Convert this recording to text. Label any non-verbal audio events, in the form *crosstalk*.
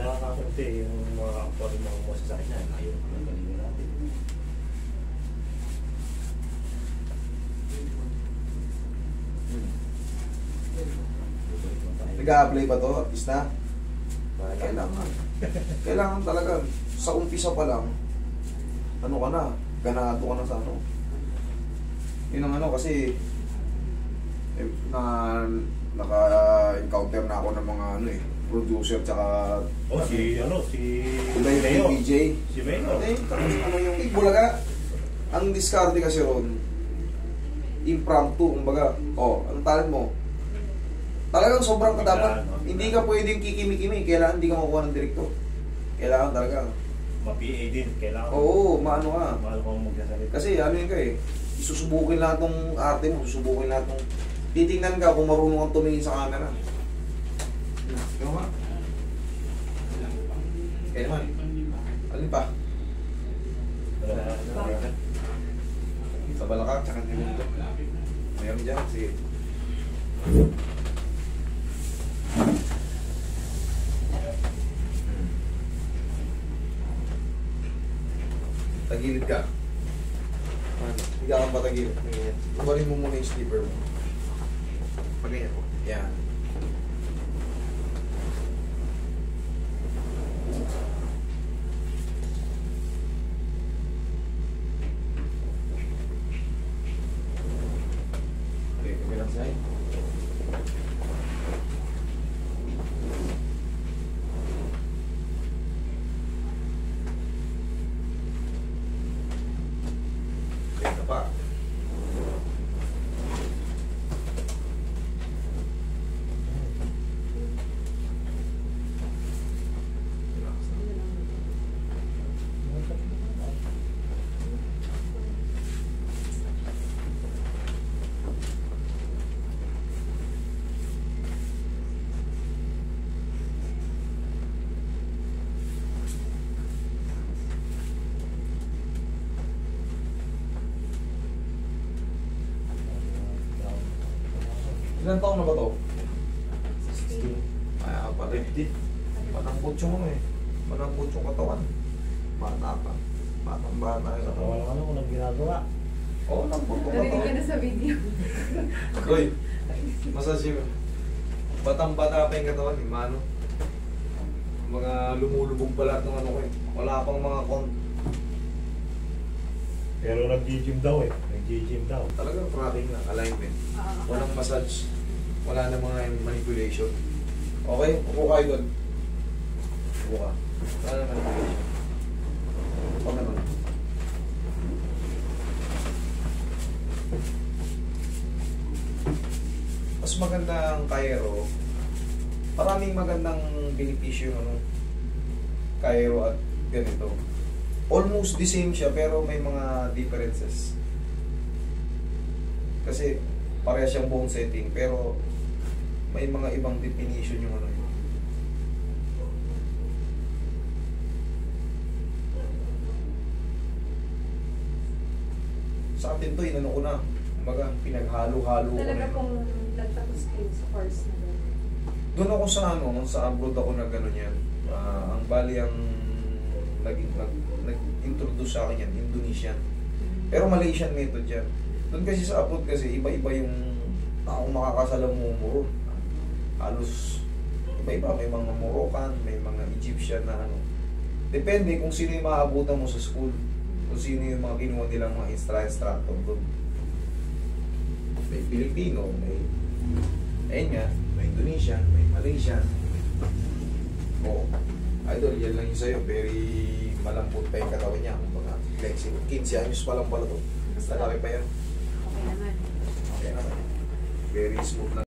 nakakakunti yung mga actual mga masasakit na. Ayaw ko lang galingan natin. Nag-a-apply ba to? Artist na? Kailangan. *laughs* Kailangan talaga. Sa umpisa pa lang, ano ka na, ganado ka na sa ano. Yun ang ano kasi, eh, na naka-encounter na ako ng mga ano eh, producer tsaka Oh, si ano, si Iba yung Leo. DJ. Si Mayo. Eh, tapos ano yung bulaga, ang diskarte kasi ron, impromptu, kumbaga, oh, ang talent mo, talagang sobrang ka dapat, no? hindi ka pwedeng kikimi-kimi, kailangan hindi ka makuha ng direkto. Kailangan talaga. Ma-PA din. Kailangan. Oo, maano ka. Mahal ko magsasalita. Kasi ano yun ka eh, isusubukin lahat ng arte mo, susubukin lahat ng... Titingnan ka kung marunong kang tumingin sa camera. Ano ka? Kaya naman, alin pa? Sa balakang, tsaka sa mundo. Mayroon dyan, sige. Tagilid ka. Ano? Higa kang patagilid. Ganyan. Tabalin mo muna yung slipper mo. Pag ganyan po. Yan. Okay, kabilang side. Okay, ito pa. Ilan taon na ba to? Ay, ah, pala. Malambot yung ano eh. Malambot yung katawan. Bata ka. Batang bata yung Wala katawan. ano kung nang ginagawa. Oo, oh, lambot yung Narinig ka katawan. na sa video. Koy, masas yun. Batang bata pa yung katawan eh, mano. Mga lumulubog pa lahat ng ano ko eh. Wala pang mga kon... Pero nag-gym daw eh. Nag-gym daw. Talagang tracking lang, alignment. Ah, Walang massage. Wala na mga manipulation. Okay, upo kayo doon. Upo ka. Wala na manipulation. Pag ano. Mas maganda ang Cairo. Maraming magandang benepisyo yung ano, Cairo at ganito. Almost the same siya pero may mga differences. Kasi pareha siyang bone setting pero may mga ibang definition yung ano yun. Sa atin to, inano ko na. Kumbaga, pinaghalo-halo ko Talaga na. kung nagtapos kayo sa course na gano'n. Doon ako sa ano, sa abroad ako na gano'n yan. Ah, ang bali ang nag, nag-introduce sa akin yan, Indonesian. Pero Malaysian method yan. Doon kasi sa abroad kasi iba-iba yung taong makakasalamuha mo. Halos iba-iba. May mga Moroccan, may mga Egyptian na ano. Depende kung sino yung maabutan mo sa school. Kung sino yung mga kinuha nilang mga instructor doon. May Filipino, may ayun nga, may Indonesian, may Malaysian. Oo. Idol, yan lang yung sa'yo. Very malambot pa yung katawan niya. Kumbaga, flexible. 15 anyos pa lang pala to. Basta pa yan. Okay naman. Very smooth na.